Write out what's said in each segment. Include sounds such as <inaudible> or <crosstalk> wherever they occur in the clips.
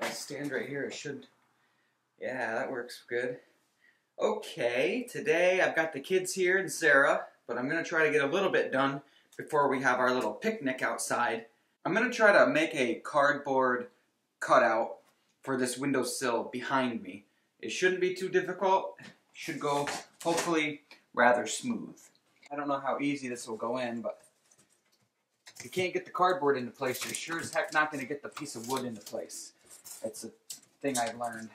I stand right here. It should. Yeah, that works good. Okay, today I've got the kids here and Sarah, but I'm going to try to get a little bit done before we have our little picnic outside. I'm going to try to make a cardboard cutout for this windowsill behind me. It shouldn't be too difficult. It should go, hopefully, rather smooth. I don't know how easy this will go in, but if you can't get the cardboard into place, you're sure as heck not going to get the piece of wood into place. It's a thing I've learned.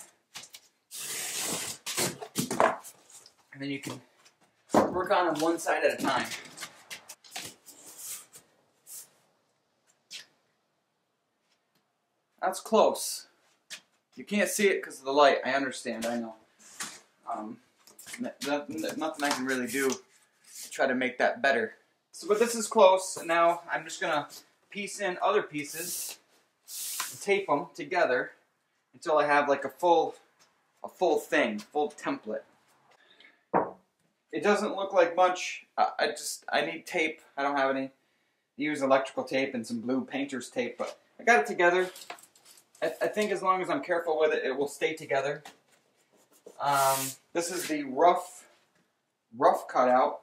And then you can work on them one side at a time. That's close. You can't see it because of the light. I understand. I know. Um, nothing, I can really do to try to make that better. So, but this is close. Now I'm just gonna piece in other pieces, tape them together until I have like a full, a full thing, full template. It doesn't look like much. I just I need tape. I don't have any. Use electrical tape and some blue painter's tape, but I got it together. I, I think as long as I'm careful with it, it will stay together. Um, this is the rough, rough cutout.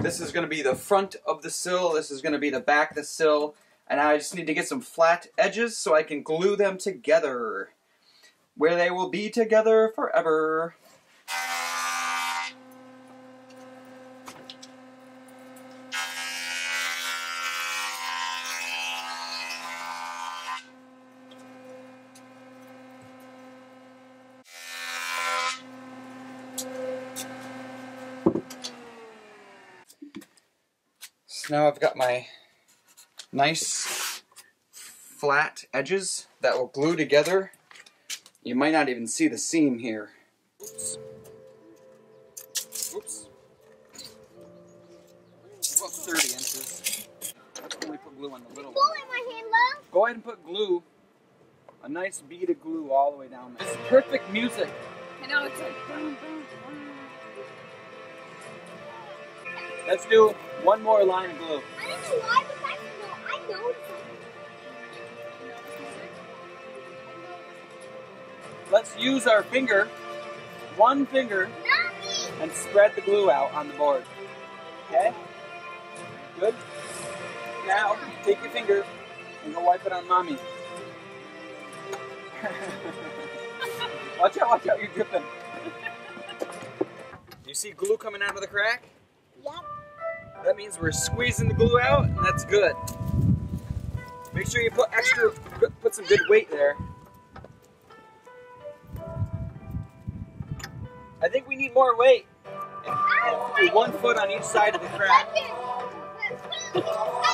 This is going to be the front of the sill. This is going to be the back of the sill. And I just need to get some flat edges so I can glue them together. Where they will be together forever. Now I've got my nice flat edges that will glue together. You might not even see the seam here. Oops. Oops. About 30 inches. Only put glue on the little one. Go ahead and put glue, a nice bead of glue all the way down there. It's perfect music. I know, it's like boom, boom, boom. Let's do one more line of glue. Let's use our finger, one finger, and spread the glue out on the board. Okay? Good? Now, take your finger and go wipe it on mommy. <laughs> watch out, watch out, you're dripping. You see glue coming out of the crack? Yep. That means we're squeezing the glue out, and that's good. Make sure you put extra, put some good weight there. I think we need more weight. One foot on each side of the crack.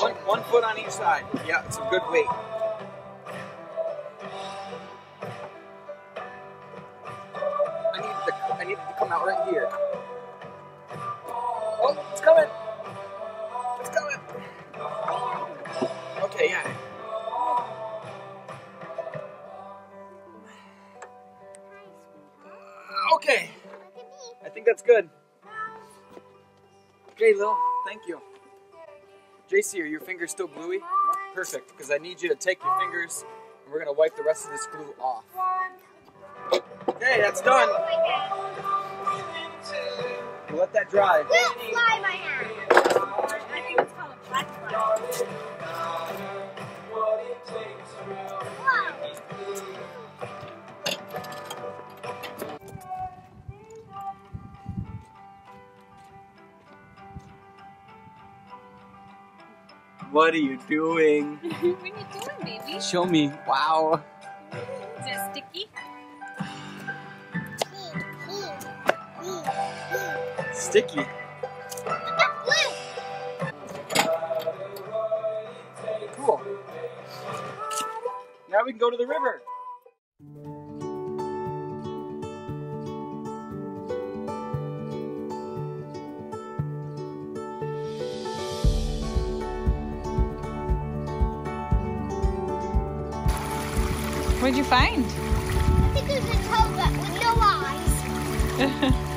One, one foot on each side. Yeah, some good weight. I need the, I need to come out right here. Oh, it's coming. It's coming. Okay, yeah. Okay. I think that's good. Okay, Lil, thank you. JC, are your fingers still gluey? Perfect, because I need you to take your fingers and we're going to wipe the rest of this glue off. Okay, that's done. Let that dry. What are you doing? <laughs> what are you doing, baby? Show me. Wow. Is it sticky? Sticky. Cool. Now we can go to the river. What'd you find? I think it's a toga with no eyes. <laughs>